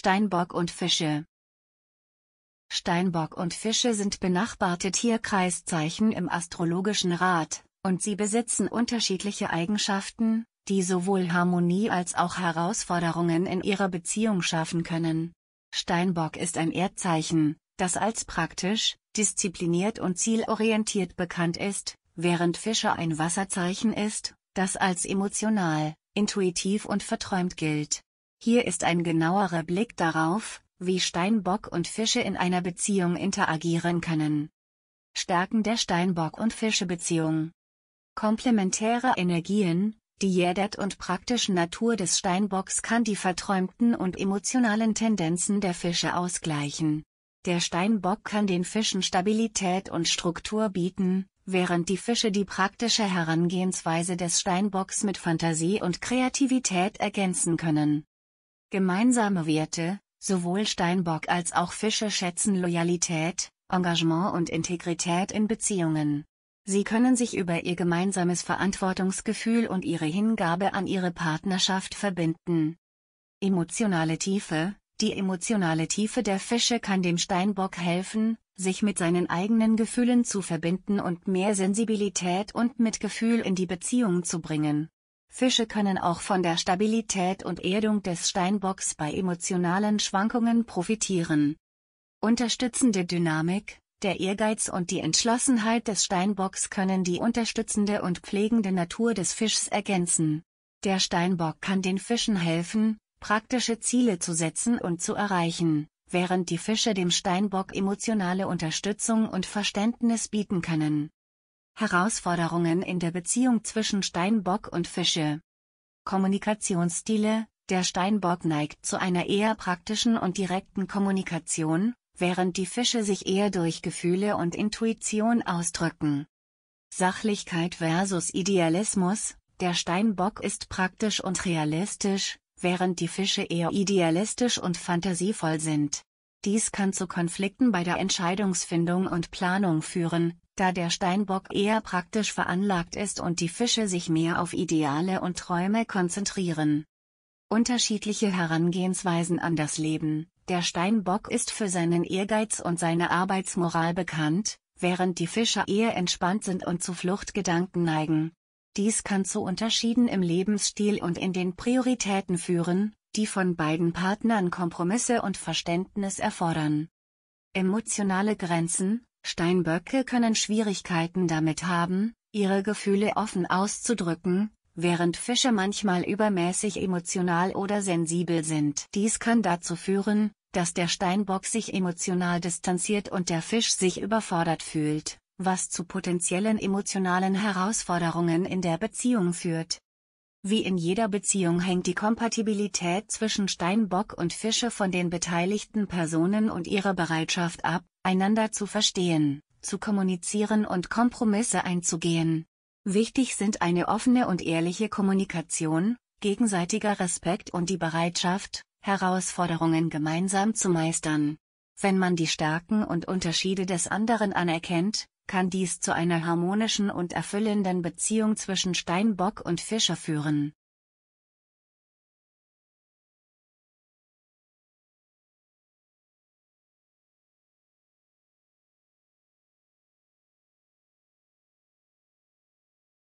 Steinbock und Fische Steinbock und Fische sind benachbarte Tierkreiszeichen im astrologischen Rat, und sie besitzen unterschiedliche Eigenschaften, die sowohl Harmonie als auch Herausforderungen in ihrer Beziehung schaffen können. Steinbock ist ein Erdzeichen, das als praktisch, diszipliniert und zielorientiert bekannt ist, während Fische ein Wasserzeichen ist, das als emotional, intuitiv und verträumt gilt. Hier ist ein genauerer Blick darauf, wie Steinbock und Fische in einer Beziehung interagieren können. Stärken der Steinbock- und Fische-Beziehung. Komplementäre Energien, die Jedet und praktischen Natur des Steinbocks kann die verträumten und emotionalen Tendenzen der Fische ausgleichen. Der Steinbock kann den Fischen Stabilität und Struktur bieten, während die Fische die praktische Herangehensweise des Steinbocks mit Fantasie und Kreativität ergänzen können. Gemeinsame Werte, Sowohl Steinbock als auch Fische schätzen Loyalität, Engagement und Integrität in Beziehungen. Sie können sich über ihr gemeinsames Verantwortungsgefühl und ihre Hingabe an ihre Partnerschaft verbinden. Emotionale Tiefe Die emotionale Tiefe der Fische kann dem Steinbock helfen, sich mit seinen eigenen Gefühlen zu verbinden und mehr Sensibilität und Mitgefühl in die Beziehung zu bringen. Fische können auch von der Stabilität und Erdung des Steinbocks bei emotionalen Schwankungen profitieren. Unterstützende Dynamik, der Ehrgeiz und die Entschlossenheit des Steinbocks können die unterstützende und pflegende Natur des Fischs ergänzen. Der Steinbock kann den Fischen helfen, praktische Ziele zu setzen und zu erreichen, während die Fische dem Steinbock emotionale Unterstützung und Verständnis bieten können. Herausforderungen in der Beziehung zwischen Steinbock und Fische. Kommunikationsstile Der Steinbock neigt zu einer eher praktischen und direkten Kommunikation, während die Fische sich eher durch Gefühle und Intuition ausdrücken. Sachlichkeit versus Idealismus Der Steinbock ist praktisch und realistisch, während die Fische eher idealistisch und fantasievoll sind. Dies kann zu Konflikten bei der Entscheidungsfindung und Planung führen, da der Steinbock eher praktisch veranlagt ist und die Fische sich mehr auf Ideale und Träume konzentrieren. Unterschiedliche Herangehensweisen an das Leben Der Steinbock ist für seinen Ehrgeiz und seine Arbeitsmoral bekannt, während die Fische eher entspannt sind und zu Fluchtgedanken neigen. Dies kann zu Unterschieden im Lebensstil und in den Prioritäten führen, die von beiden Partnern Kompromisse und Verständnis erfordern. Emotionale Grenzen Steinböcke können Schwierigkeiten damit haben, ihre Gefühle offen auszudrücken, während Fische manchmal übermäßig emotional oder sensibel sind. Dies kann dazu führen, dass der Steinbock sich emotional distanziert und der Fisch sich überfordert fühlt, was zu potenziellen emotionalen Herausforderungen in der Beziehung führt. Wie in jeder Beziehung hängt die Kompatibilität zwischen Steinbock und Fische von den beteiligten Personen und ihrer Bereitschaft ab, einander zu verstehen, zu kommunizieren und Kompromisse einzugehen. Wichtig sind eine offene und ehrliche Kommunikation, gegenseitiger Respekt und die Bereitschaft, Herausforderungen gemeinsam zu meistern. Wenn man die Stärken und Unterschiede des anderen anerkennt, kann dies zu einer harmonischen und erfüllenden Beziehung zwischen Steinbock und Fischer führen.